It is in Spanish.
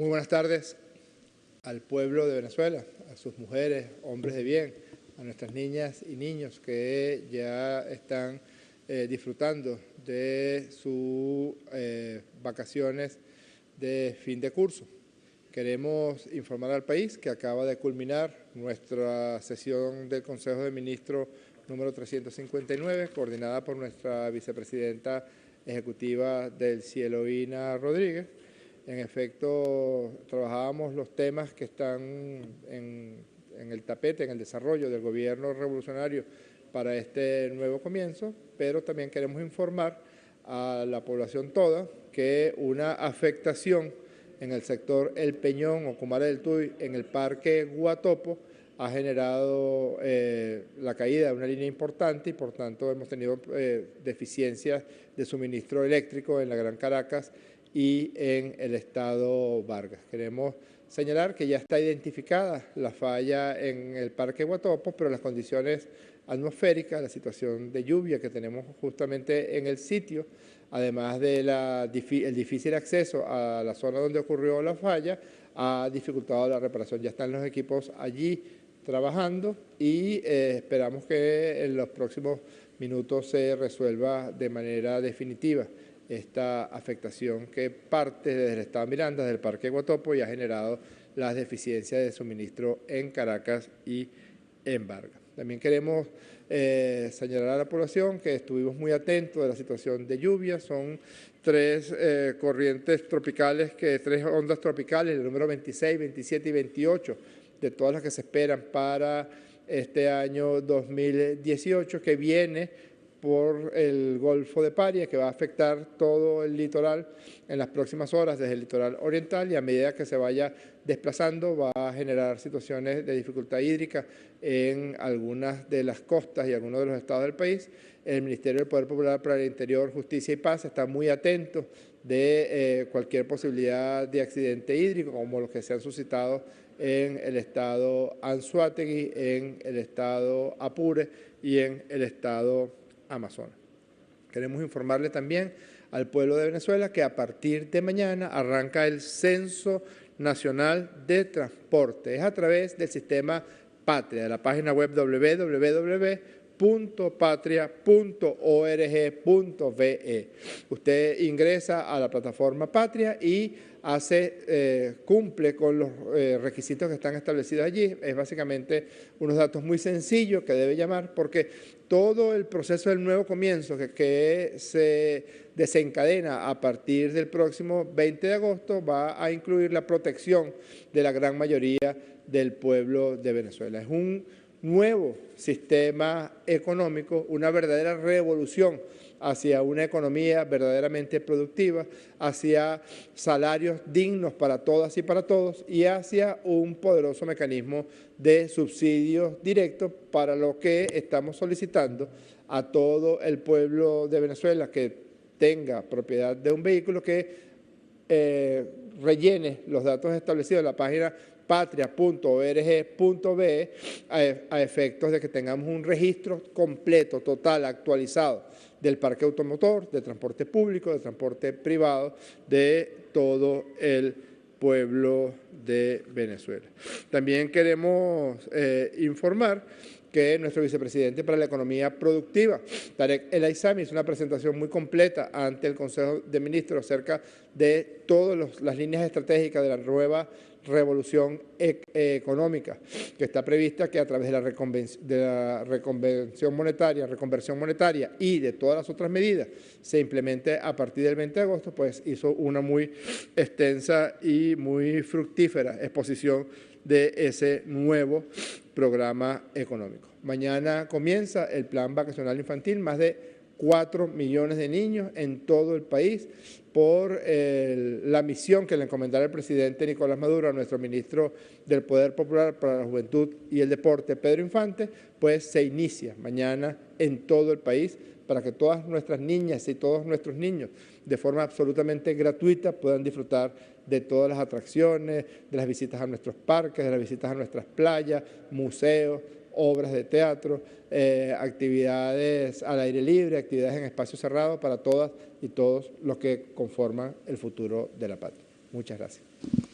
Muy buenas tardes al pueblo de Venezuela, a sus mujeres, hombres de bien, a nuestras niñas y niños que ya están eh, disfrutando de sus eh, vacaciones de fin de curso. Queremos informar al país que acaba de culminar nuestra sesión del Consejo de Ministros número 359, coordinada por nuestra vicepresidenta ejecutiva del Cielo, Ina Rodríguez. En efecto, trabajábamos los temas que están en, el tapete, en el desarrollo del gobierno revolucionario para este nuevo comienzo, pero también queremos informar a la población toda que una afectación en el sector El Peñón o Cumare del Tuy, en el Parque Guatopo, ha generado eh, la caída de una línea importante y por tanto hemos tenido eh, deficiencias de suministro eléctrico en la Gran Caracas y en el estado Vargas. Queremos señalar que ya está identificada la falla en el Parque Guatopo, pero las condiciones atmosféricas, la situación de lluvia que tenemos justamente en el sitio, además del el difícil acceso a la zona donde ocurrió la falla, ha dificultado la reparación. Ya están los equipos allí trabajando y eh, esperamos que en los próximos minutos se resuelva de manera definitiva esta afectación que parte desde el Estado Miranda, desde el Parque Guatopo y ha generado las deficiencias de suministro en Caracas y en Vargas. También queremos eh, señalar a la población que estuvimos muy atentos de la situación de lluvia. Son tres eh, corrientes tropicales, que, tres ondas tropicales, el número 26, 27 y 28, de todas las que se esperan para este año 2018, que viene por el Golfo de Paria, que va a afectar todo el litoral en las próximas horas desde el litoral oriental y a medida que se vaya desplazando va a generar situaciones de dificultad hídrica en algunas de las costas y algunos de los estados del país. El Ministerio del Poder Popular para el Interior, Justicia y Paz está muy atento de eh, cualquier posibilidad de accidente hídrico, como los que se han suscitado en el estado Anzuategui, en el estado Apure y en el estado Amazonas. Queremos informarle también al pueblo de Venezuela que a partir de mañana arranca el Censo Nacional de Transporte. Es a través del sistema Patria, de la página web www.patria.org.ve. Usted ingresa a la plataforma Patria y hace, eh, cumple con los eh, requisitos que están establecidos allí. Es básicamente unos datos muy sencillos que debe llamar porque todo el proceso del nuevo comienzo que, que se desencadena a partir del próximo 20 de agosto va a incluir la protección de la gran mayoría del pueblo de Venezuela. Es un nuevo sistema económico, una verdadera revolución hacia una economía verdaderamente productiva, hacia salarios dignos para todas y para todos y hacia un poderoso mecanismo de subsidios directos para lo que estamos solicitando a todo el pueblo de Venezuela que tenga propiedad de un vehículo que eh, rellene los datos establecidos en la página patria.org.be a efectos de que tengamos un registro completo, total, actualizado del parque automotor, de transporte público, de transporte privado, de todo el pueblo de Venezuela. También queremos eh, informar que nuestro vicepresidente para la economía productiva, Tarek El Aizami, hizo una presentación muy completa ante el Consejo de Ministros acerca de todas las líneas estratégicas de la nueva revolución e-, económica que está prevista que a través de la, de reconvención monetaria, reconversión monetaria y de todas las otras medidas se implemente a partir del 20 de agosto, pues hizo una muy extensa y muy fructífera exposición de ese nuevo programa económico. Mañana comienza el plan vacacional infantil, más de 4 millones de niños en todo el país por la misión que le encomendará el presidente Nicolás Maduro a nuestro ministro del Poder Popular para la Juventud y el Deporte, Pedro Infante, pues se inicia mañana en todo el país para que todas nuestras niñas y todos nuestros niños de forma absolutamente gratuita puedan disfrutar de todas las atracciones, de las visitas a nuestros parques, de las visitas a nuestras playas, museos, obras de teatro, eh, actividades al aire libre, actividades en espacio cerrado para todas y todos los que conforman el futuro de la patria. Muchas gracias.